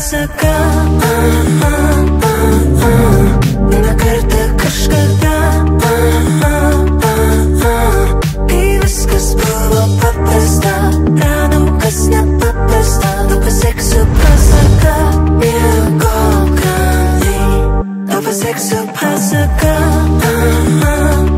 pasaka a, a, a, a. Na kartą kažkada a, a, a, a. Kai viskas buvo paprasta Radau kas nepaprasta Tu pasieksiu pasaką Nieko gali Tu pasieksiu pasaką a, a, a.